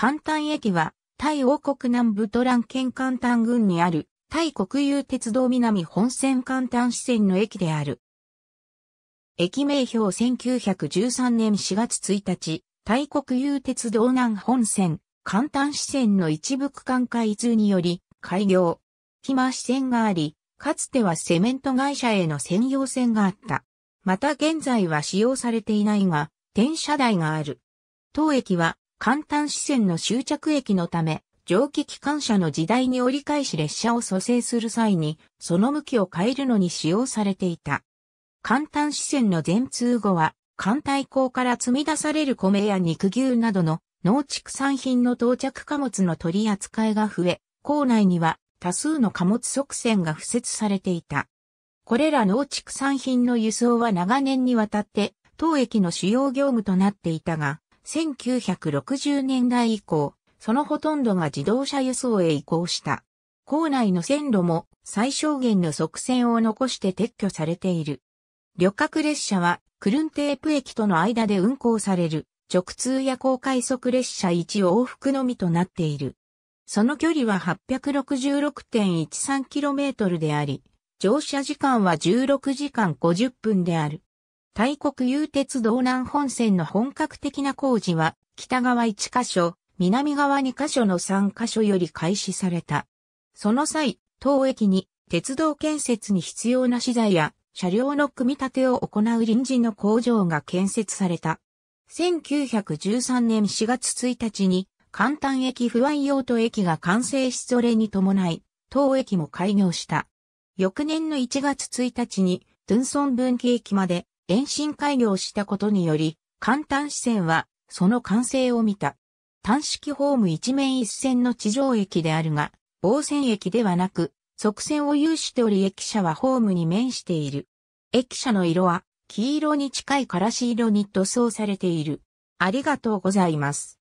関丹駅は、タイ王国南部トラン県関丹郡にある、タイ国有鉄道南本線関丹支線の駅である。駅名標1913年4月1日、タイ国有鉄道南本線、関丹支線の一部区間開通により、開業。暇支線があり、かつてはセメント会社への専用線があった。また現在は使用されていないが、転車台がある。当駅は簡単支線の終着駅のため、蒸気機関車の時代に折り返し列車を蘇生する際に、その向きを変えるのに使用されていた。簡単支線の全通後は、簡体港から積み出される米や肉牛などの農畜産品の到着貨物の取り扱いが増え、港内には多数の貨物側線が付設されていた。これら農畜産品の輸送は長年にわたって当駅の主要業務となっていたが、1960年代以降、そのほとんどが自動車輸送へ移行した。構内の線路も最小限の側線を残して撤去されている。旅客列車はクルンテープ駅との間で運行される直通や高快速列車1往復のみとなっている。その距離は 866.13km であり、乗車時間は16時間50分である。大国有鉄道南本線の本格的な工事は、北側1カ所、南側2カ所の3カ所より開始された。その際、当駅に鉄道建設に必要な資材や車両の組み立てを行う臨時の工場が建設された。1913年4月1日に簡単駅不安用途駅が完成しそれに伴い、当駅も開業した。翌年の1月1日にトゥンソン分岐駅まで延伸開業したことにより、簡単視線はその完成を見た。単式ホーム一面一線の地上駅であるが、防線駅ではなく、側線を有しており駅舎はホームに面している。駅舎の色は黄色に近いからし色に塗装されている。ありがとうございます。